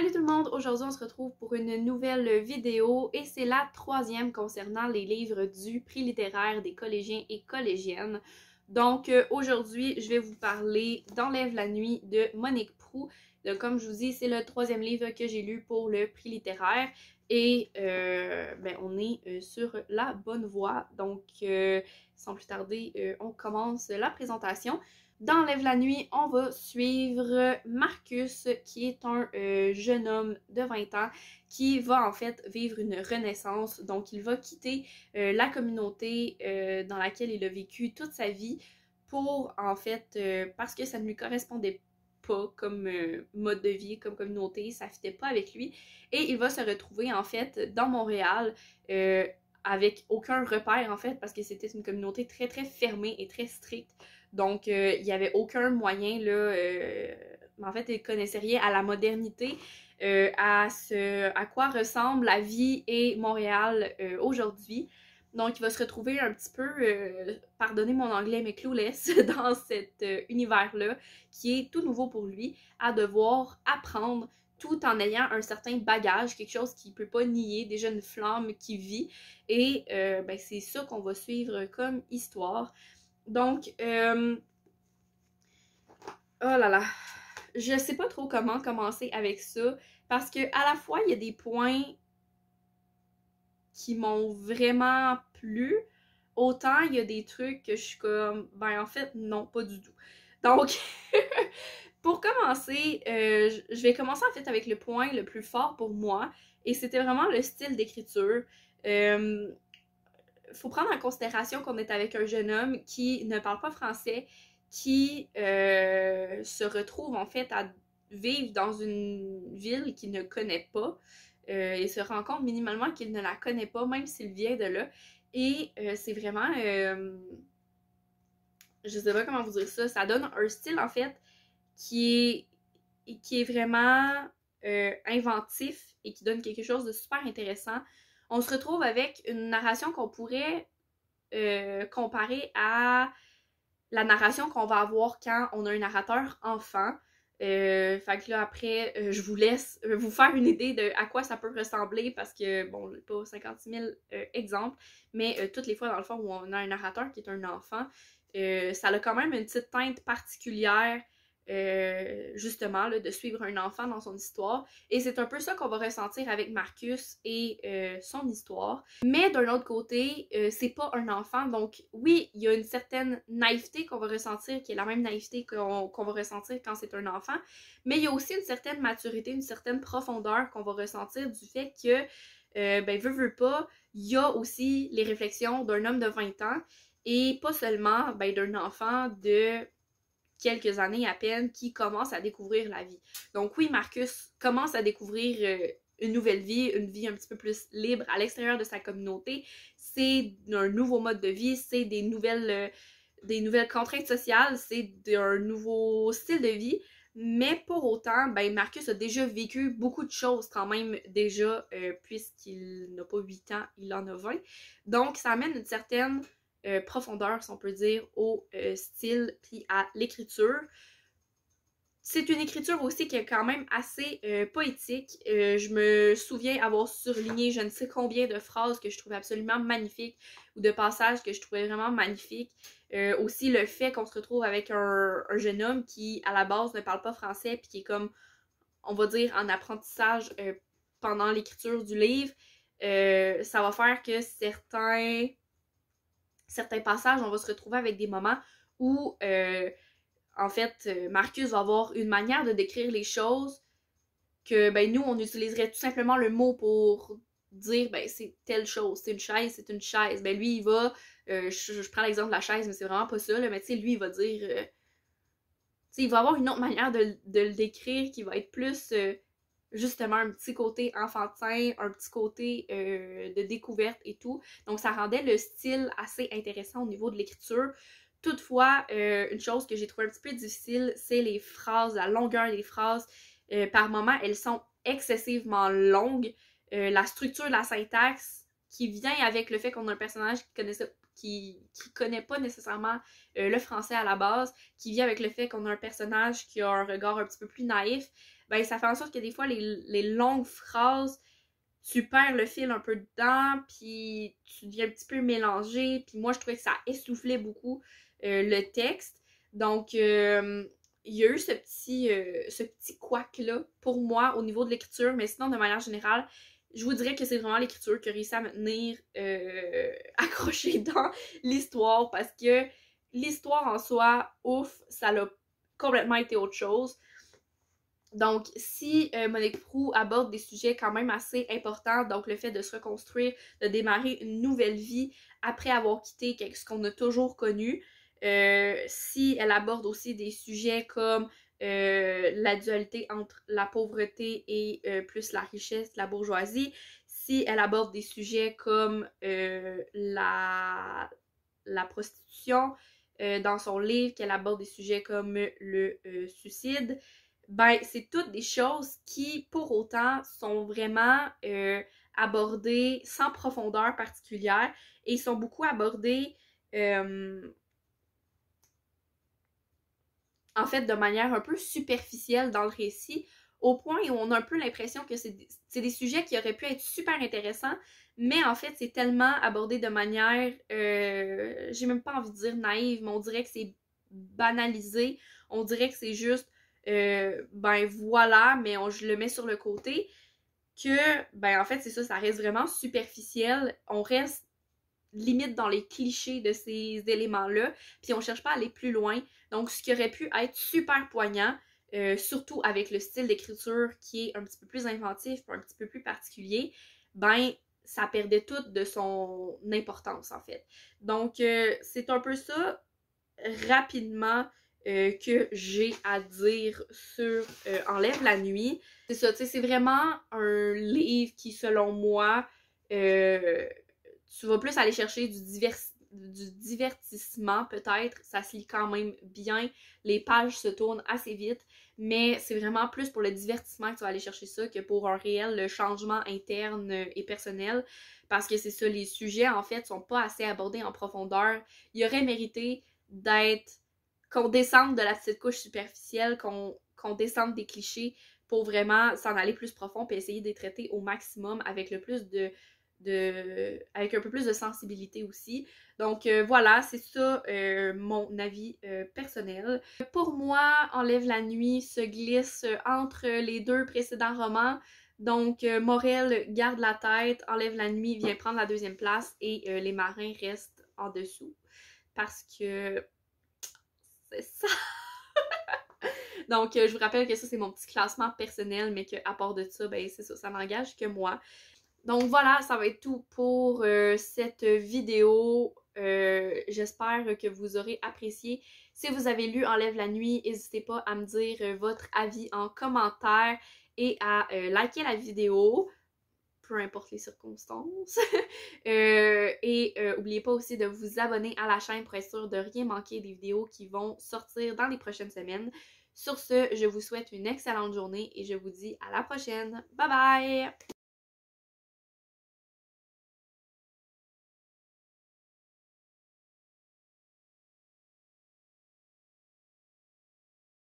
Salut tout le monde, aujourd'hui on se retrouve pour une nouvelle vidéo et c'est la troisième concernant les livres du prix littéraire des collégiens et collégiennes. Donc euh, aujourd'hui je vais vous parler d'Enlève la nuit de Monique Prou. Donc, comme je vous dis, c'est le troisième livre que j'ai lu pour le prix littéraire et euh, ben, on est euh, sur la bonne voie. Donc sans plus tarder, on commence la présentation. Dans Lève la nuit, on va suivre Marcus, qui est un euh, jeune homme de 20 ans qui va en fait vivre une renaissance. Donc, il va quitter euh, la communauté euh, dans laquelle il a vécu toute sa vie pour en fait, parce que ça ne lui correspondait pas comme mode de vie, comme communauté, ça ne fitait pas avec lui. Et il va se retrouver en fait dans Montréal avec aucun repère en fait, parce que c'était une communauté très très fermée et très stricte. Donc, euh, il n'y avait aucun moyen, là, euh, en fait, il connaissait rien à la modernité, euh, à, ce, à quoi ressemble la vie et Montréal aujourd'hui. Donc, il va se retrouver un petit peu, pardonnez mon anglais, mais clueless dans cet univers-là, qui est tout nouveau pour lui, à devoir apprendre tout en ayant un certain bagage, quelque chose qu'il ne peut pas nier, déjà une flamme qui vit. Et ben, c'est ça qu'on va suivre comme histoire. Donc, euh, oh là là, je sais pas trop comment commencer avec ça parce que à la fois il y a des points qui m'ont vraiment plu, autant il y a des trucs que je suis comme, ben en fait non, pas du tout. Donc, pour commencer, euh, je vais commencer en fait avec le point le plus fort pour moi et c'était vraiment le style d'écriture. Euh, faut prendre en considération qu'on est avec un jeune homme qui ne parle pas français, qui euh, se retrouve en fait à vivre dans une ville qu'il ne connaît pas euh, et se rend compte minimalement qu'il ne la connaît pas, même s'il vient de là. Et euh, c'est vraiment. je sais pas comment vous dire ça. Ça donne un style en fait qui est, qui est vraiment inventif et qui donne quelque chose de super intéressant on se retrouve avec une narration qu'on pourrait euh, comparer à la narration qu'on va avoir quand on a un narrateur enfant. Euh, fait que là, après, euh, je vous laisse vous faire une idée de à quoi ça peut ressembler parce que, bon, pas 56 000 exemples, mais toutes les fois, dans le fond, où on a un narrateur qui est un enfant, ça a quand même une petite teinte particulière euh, justement, de suivre un enfant dans son histoire. Et c'est un peu ça qu'on va ressentir avec Marcus et euh, son histoire. Mais d'un autre côté, euh, c'est pas un enfant, donc oui, il y a une certaine naïveté qu'on va ressentir, qui est la même naïveté qu'on va ressentir quand c'est un enfant, mais il y a aussi une certaine maturité, une certaine profondeur qu'on va ressentir du fait que, ben, veut, veut pas, il y a aussi les réflexions d'un homme de 20 ans et pas seulement ben, d'un enfant de quelques années à peine qui commence à découvrir la vie. Donc oui, Marcus commence à découvrir euh, une nouvelle vie, une vie un petit peu plus libre à l'extérieur de sa communauté. C'est un nouveau mode de vie, c'est des nouvelles, euh, des nouvelles contraintes sociales, c'est un nouveau style de vie. Mais pour autant, ben Marcus a déjà vécu beaucoup de choses quand même déjà, euh, puisqu'il n'a pas 8 ans, il en a 20. Donc ça amène une certaine euh, profondeur, si on peut dire, au euh, style puis à l'écriture. C'est une écriture aussi qui est quand même assez euh, poétique. je me souviens avoir surligné je ne sais combien de phrases que je trouvais absolument magnifiques ou de passages que je trouvais vraiment magnifiques. aussi le fait qu'on se retrouve avec un, un, jeune homme qui à la base ne parle pas français puis qui est comme, on va dire, en apprentissage pendant l'écriture du livre. ça va faire que certains certains passages, on va se retrouver avec des moments où, euh, en fait, euh, Marcus va avoir une manière de décrire les choses que, ben, nous, on utiliserait tout simplement le mot pour dire, ben, c'est telle chose, c'est une chaise, c'est une chaise. Ben, lui, il va, euh, je, prends l'exemple de la chaise, mais c'est vraiment pas ça, mais tu sais, lui, il va dire, tu sais, il va avoir une autre manière de le décrire qui va être plus justement un petit côté enfantin, un petit côté euh, de découverte et tout. Donc ça rendait le style assez intéressant au niveau de l'écriture. Toutefois, euh, une chose que j'ai trouvé un petit peu difficile, c'est les phrases, la longueur des phrases. Euh, par moments, elles sont excessivement longues. la structure, la syntaxe qui vient avec le fait qu'on a un personnage qui connaissait qui, qui connaît pas nécessairement le français à la base, qui vient avec le fait qu'on a un personnage qui a un regard un petit peu plus naïf, ben ça fait en sorte que des fois les, longues phrases, tu perds le fil un peu dedans, puis tu deviens un petit peu mélangé, puis moi je trouvais que ça essoufflait beaucoup euh, le texte. Donc euh, il y a eu ce petit, euh, ce petit couac-là pour moi au niveau de l'écriture, mais sinon de manière générale, je vous dirais que c'est vraiment l'écriture qui a réussi à me tenir accrochée dans l'histoire parce que l'histoire en soi, ouf, ça l'a complètement été autre chose. Donc, si euh, Monique Prou aborde des sujets quand même assez importants, donc le fait de se reconstruire, de démarrer une nouvelle vie après avoir quitté ce qu'on a toujours connu, euh, si elle aborde aussi des sujets comme euh, la dualité entre la pauvreté et plus la richesse, la bourgeoisie, si elle aborde des sujets comme la, la prostitution, dans son livre, qu'elle aborde des sujets comme le suicide, ben c'est toutes des choses qui, pour autant, sont vraiment euh, abordées sans profondeur particulière et sont beaucoup abordées euh, en fait de manière un peu superficielle dans le récit, au point où on a un peu l'impression que c'est des, sujets qui auraient pu être super intéressants, mais en fait c'est tellement abordé de manière, euh, j'ai même pas envie de dire naïve, mais on dirait que c'est banalisé, on dirait que c'est juste euh, ben voilà, mais on, je le mets sur le côté, que, ben en fait, c'est ça, ça reste vraiment superficiel. On reste limite dans les clichés de ces éléments-là, puis on cherche pas à aller plus loin. Donc, ce qui aurait pu être super poignant, euh, surtout avec le style d'écriture qui est un petit peu plus inventif, un petit peu plus particulier, ben ça perdait tout de son importance en fait. Donc, euh, c'est un peu ça rapidement euh, que j'ai à dire sur euh, Enlève la nuit. C'est ça, tu sais, c'est vraiment un livre qui, selon moi, euh, tu vas plus aller chercher du, du divertissement, peut-être. Ça se lit quand même bien. Les pages se tournent assez vite. Mais c'est vraiment plus pour le divertissement que tu vas aller chercher ça que pour un réel changement interne et personnel. Parce que c'est ça, les sujets, en fait, sont pas assez abordés en profondeur. Il aurait mérité d'être qu'on descende de la petite couche superficielle, qu'on descende des clichés pour vraiment s'en aller plus profond et essayer de les traiter au maximum avec le plus de, de avec un peu plus de sensibilité aussi. Donc euh, voilà, c'est ça euh, mon avis euh, personnel. Pour moi, Enlève la nuit se glisse entre les deux précédents romans. Donc Morel garde la tête, Enlève la nuit vient prendre la deuxième place et les marins restent en dessous parce que c'est ça. Donc, euh, je vous rappelle que ça, c'est mon petit classement personnel, mais qu'à part de ça, ben c'est ça, ça n'engage que moi. Donc voilà, ça va être tout pour euh, cette vidéo. Euh, j'espère que vous aurez apprécié. Si vous avez lu Enlève la nuit, n'hésitez pas à me dire votre avis en commentaire et à liker la vidéo peu importe les circonstances. Euh, et euh, n'oubliez pas aussi de vous abonner à la chaîne pour être sûr de rien manquer des vidéos qui vont sortir dans les prochaines semaines. Sur ce, je vous souhaite une excellente journée et je vous dis à la prochaine. Bye bye!